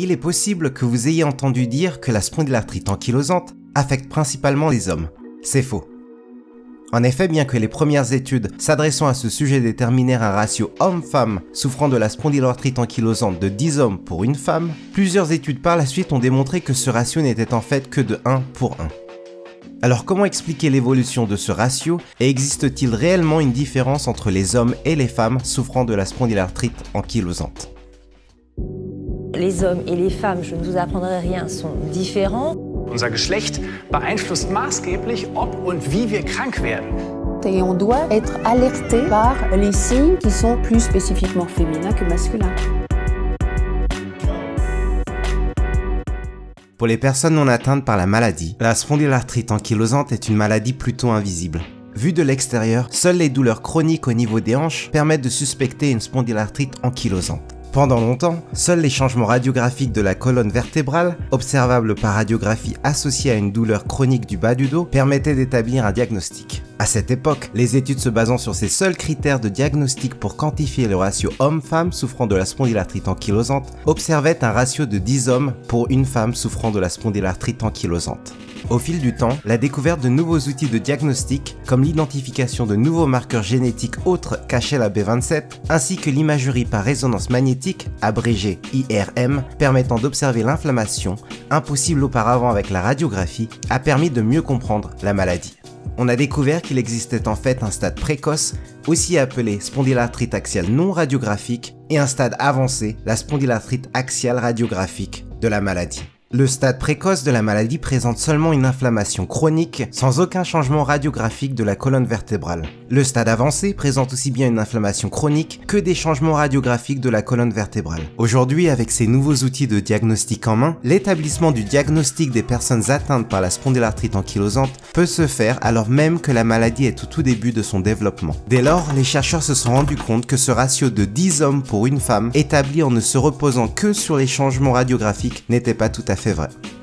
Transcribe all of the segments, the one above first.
il est possible que vous ayez entendu dire que la spondylarthrite ankylosante affecte principalement les hommes. C'est faux. En effet, bien que les premières études s'adressant à ce sujet déterminèrent un ratio homme-femme souffrant de la spondylarthrite ankylosante de 10 hommes pour une femme, plusieurs études par la suite ont démontré que ce ratio n'était en fait que de 1 pour 1. Alors comment expliquer l'évolution de ce ratio et existe-t-il réellement une différence entre les hommes et les femmes souffrant de la spondylarthrite ankylosante? Les hommes et les femmes, je ne vous apprendrai rien, sont différents. Unser Geschlecht beeinflusst maßgeblich, ob und wie wir krank werden. Et on doit être alerté par les signes qui sont plus spécifiquement féminins que masculins. Pour les personnes non atteintes par la maladie, la spondylarthrite ankylosante est une maladie plutôt invisible. Vu de l'extérieur, seules les douleurs chroniques au niveau des hanches permettent de suspecter une spondylarthrite ankylosante. Pendant longtemps, seuls les changements radiographiques de la colonne vertébrale, observables par radiographie associée à une douleur chronique du bas du dos, permettaient d'établir un diagnostic. À cette époque, les études se basant sur ces seuls critères de diagnostic pour quantifier le ratio homme-femme souffrant de la spondylarthrite ankylosante observaient un ratio de 10 hommes pour une femme souffrant de la spondylarthrite ankylosante. Au fil du temps, la découverte de nouveaux outils de diagnostic, comme l'identification de nouveaux marqueurs génétiques autres qu'HLA la B27, ainsi que l'imagerie par résonance magnétique, abrégée IRM, permettant d'observer l'inflammation, impossible auparavant avec la radiographie, a permis de mieux comprendre la maladie. On a découvert qu'il existait en fait un stade précoce, aussi appelé spondylarthrite axiale non radiographique, et un stade avancé, la spondylarthrite axiale radiographique de la maladie. Le stade précoce de la maladie présente seulement une inflammation chronique sans aucun changement radiographique de la colonne vertébrale. Le stade avancé présente aussi bien une inflammation chronique que des changements radiographiques de la colonne vertébrale. Aujourd'hui, avec ces nouveaux outils de diagnostic en main, l'établissement du diagnostic des personnes atteintes par la spondylarthrite ankylosante peut se faire alors même que la maladie est au tout début de son développement. Dès lors, les chercheurs se sont rendus compte que ce ratio de 10 hommes pour une femme, établi en ne se reposant que sur les changements radiographiques, n'était pas tout à fait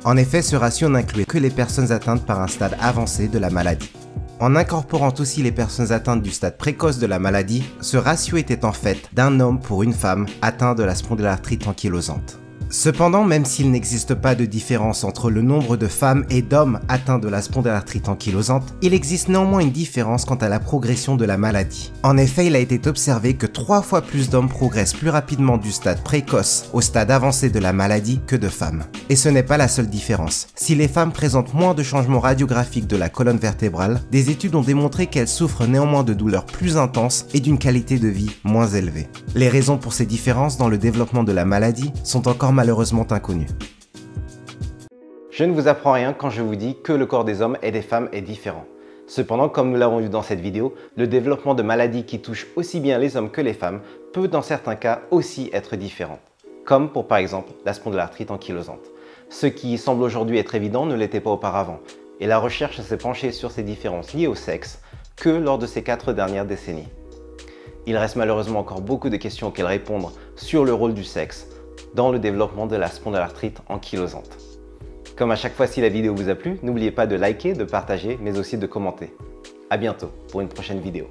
En effet, ce ratio n'incluait que les personnes atteintes par un stade avancé de la maladie. En incorporant aussi les personnes atteintes du stade précoce de la maladie, ce ratio était en fait d'un homme pour une femme atteinte de la spondylarthrite ankylosante. Cependant, même s'il n'existe pas de différence entre le nombre de femmes et d'hommes atteints de la spondylarthrite ankylosante, il existe néanmoins une différence quant à la progression de la maladie. En effet, il a été observé que trois fois plus d'hommes progressent plus rapidement du stade précoce au stade avancé de la maladie que de femmes. Et ce n'est pas la seule différence. Si les femmes présentent moins de changements radiographiques de la colonne vertébrale, des études ont démontré qu'elles souffrent néanmoins de douleurs plus intenses et d'une qualité de vie moins élevée. Les raisons pour ces différences dans le développement de la maladie sont encore malheureusement inconnu. Je ne vous apprends rien quand je vous dis que le corps des hommes et des femmes est différent. Cependant, comme nous l'avons vu dans cette vidéo, le développement de maladies qui touchent aussi bien les hommes que les femmes peut dans certains cas aussi être différent. Comme pour par exemple la spondylarthrite ankylosante. Ce qui semble aujourd'hui être évident ne l'était pas auparavant, et la recherche s'est penchée sur ces différences liées au sexe que lors de ces quatre dernières décennies. Il reste malheureusement encore beaucoup de questions auxquelles répondre sur le rôle du sexe, dans le développement de la spondylarthrite ankylosante. Comme à chaque fois si la vidéo vous a plu, n'oubliez pas de liker, de partager, mais aussi de commenter. A bientôt pour une prochaine vidéo.